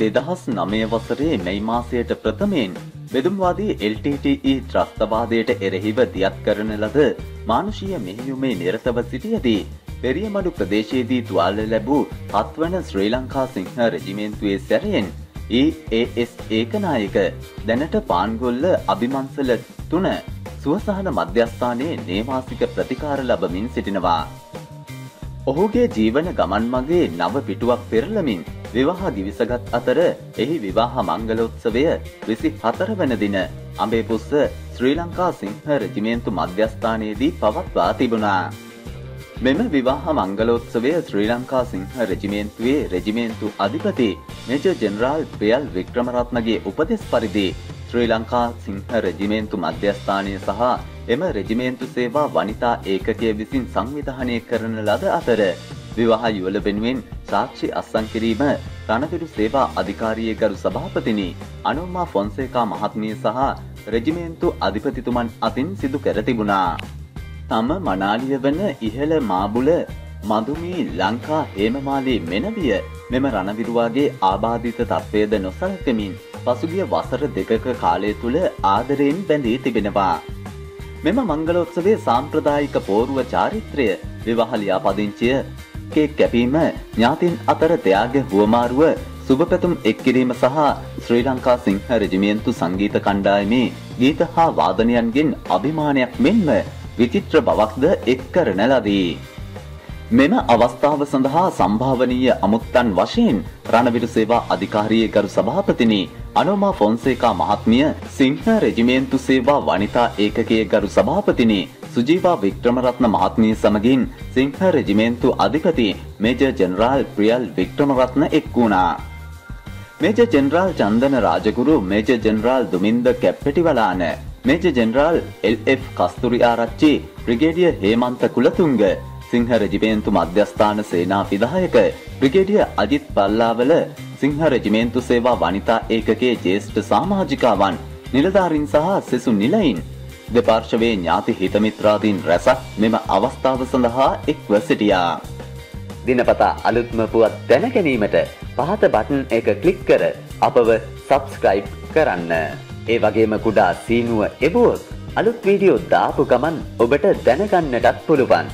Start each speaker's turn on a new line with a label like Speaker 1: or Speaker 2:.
Speaker 1: දෙදහස් නමය වසරේ මැයි මාසයට ප්‍රථමයෙන් බෙදුම්වාදී LTTE ත්‍රස්තවාදයට එරෙහිව දියත් කරන ලද මානුෂීය මෙහියුමේ නිරතව සිටියදී පෙරියමඩු ප්‍රදේශයේදී තුවාල ලැබූ හත්වන ශ්‍රී ලංකා සිංහ රෙජිමේන්තුවේ සැරයෙන් EAS ඒකනායක දැනට පාන්ගොල්ල අභිමංසල තුන සුවසහන මධ්‍යස්ථානයේ නේවාසික ප්‍රතිකාර ලබමින් සිටිනවා. ඔහුගේ ජීවන ගමන් මගේ නව පිටුවක් පෙරලමින් විවාහ ගිවිසගත් අතර එහි විවාහ මංගලෝත්සවය විසි හතර වන දින අඹේපුස්ස ශ්‍රී ලංකා සිංහ රජිමේන්තු මධ්‍යස්ථානයේදී පවත්වා තිබුණා. මෙම විවාහ මංගලෝත්සවය ශ්‍රී ලංකා සිංහ රෙජිමේන්තුවේ රෙජිමේන්තු අධිපති මේජ ජෙනරාල් ප්‍රියල් වික්‍රමරත්නගේ උපදෙස් පරිදි ශ්‍රී ලංකා සිංහ රෙජිමේන්තු මධ්‍යස්ථානය සහ එම රෙජිමේන්තු සේවා වනිතා ඒකකය විසින් සංවිධානය කරන ලද අතර විවාහ යුවල වෙනුවෙන් සාක්ෂි අස්සං කිරීම රණවිරු සේවා අධිකාරිය ගරු සභාපතිනි අනුම්මා ෆොන්සේකා මහත්මිය සහ රෙජිමේන්තු අධිපතිතුමන් අතින් සිදු කර තිබුණා. තම මනාලිය වන ඉහළ මාබුල මදුමී ලංකා හේමමාලී මෙනවිය මෙම රණවිරුවාගේ ආබාධිත තත්වයද නොසලකමින් පසුගිය වසර දෙකක කාලය තුළ ආදරයෙන් බැඳී තිබෙනවා. මෙම මංගලොත්සවේ සාම්ප්‍රදායික පෝරුව චාරිත්‍රය විවාහලියා පදිංචිය කේක් කැපීම ඥාතින් අතර ත්‍යාග හුවමාරුව සුභපැතුම් එක්කිරීම සහ ශ්‍රී ලංකා සිංහ රජමියන්තු සංගීත කණ්ඩායමේ ගීත හා වාදනයන්ගෙන් අභිමානයක් මෙන්ම විචිත්‍ර බවක්ද එක් කරන ලදී. මෙම අවස්ථාව සඳහා සම්භාවනීය අමුත්තන් වශයෙන් රණවිරු සේවා අධිකාරිය ගරු සභාපතිනි අනෝමා ෆොන්සේකා මහත්මිය සිංහ රෙජිමේන්තු සේවා වනිතා ඒකකයේ ගරු සභාපතිනි සුජීවා වික්‍රමරත්න මහත්මිය සමගින් සිංහ රෙජිමේන්තු අධිපති මේජර් ජෙනරාල් ප්‍රියල් වික්‍රමරත්න එක් වුණා. Major general Chandana Rajaguru major general Duminda Keppetiwalana major general L F. Kasthuri Arachchi බ්‍රිගේඩිය Hemantha Kulatunga සිංහ රෙජිමේන්තු මධ්‍යස්ථාන සේනා විදායක බ්‍රිගේඩිය අජිත් පල්ලාවල සිංහ රෙජිමේන්තු සේවා වනිතා ඒකකේ ජේෂ්ඨ සාමාජිකාවන් නිලධාරින් සහ සෙසු නිලයින් දෙපාර්ශවයේ ඥාති හිතමිත්‍රාදීන් රැසක් මෙම අවස්ථාව සඳහා එක්ව සිටියා. දිනපතා අලුත්ම පුවත් දැනගැනීමට පහත බටන් එක කලික් කර අපව සබස්ක්‍රයිබ් කරන්න. ඒ වගේම කුඩා සීනුව එබුවොත් අලුත් වීඩියෝ දාපු ගමන් ඔබට දැනගන්නටත් පුළුවන්.